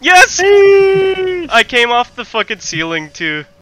Yes! I came off the fucking ceiling too.